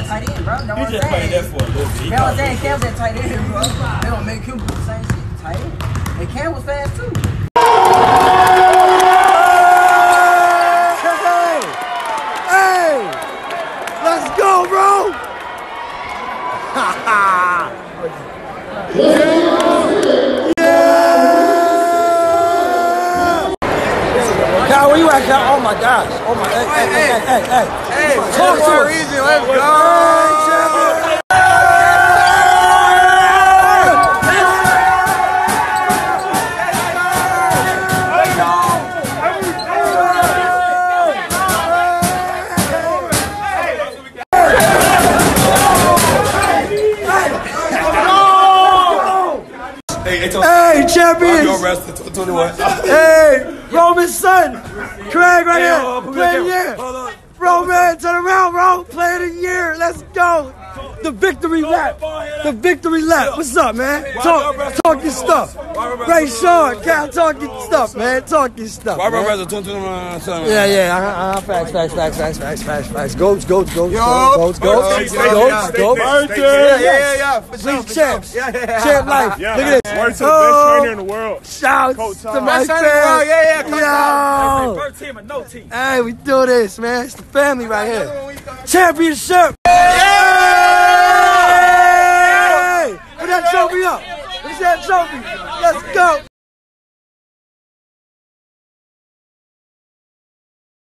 at tight end, bro. Know He what I'm just played that for a little bit. He You know what I'm probably- saying? Cam was at tight end, bro. They gonna make him do the same shit. Tight end. And Cam was fast too. Hey! Hey! Let's go, bro! yeah! Cal, where you at, Cal? Oh my gosh. Oh my, hey, hey, hey, hey, hey. Hey, Talk to us. region, let's go. Hey, champion. Hey, hey, Tony, Hey, Your champions! wrestler, 21. Hey, Roman's son, Craig right Hey, here, hold on, put me play of on year. Roman, turn around, bro. Play of the year. Let's go. The victory lap. The victory lap. What's up, man? Talk, talk your stuff. Ray Sean, Cal, talk your stuff, man. Talk your stuff. Man. Wrestler, 21. son. Yeah, yeah, uh, uh, facts, facts, facts, facts, facts, facts, facts. Goats, goats, goats, goats, goats, goats, goats, goats. Yeah, yeah, yeah. For sure, Please, for champs. sure. Yeah, yeah. Champ life. Yeah, Look at this. Word to the Oh. best trainer in the world. Shouts Coach to my Best trainer in the world. fans. Yeah, yeah, Yo. First team or no team? Hey, we do this, man. It's the family right here. Championship. Hey! Put that trophy up. Put that trophy. Let's go.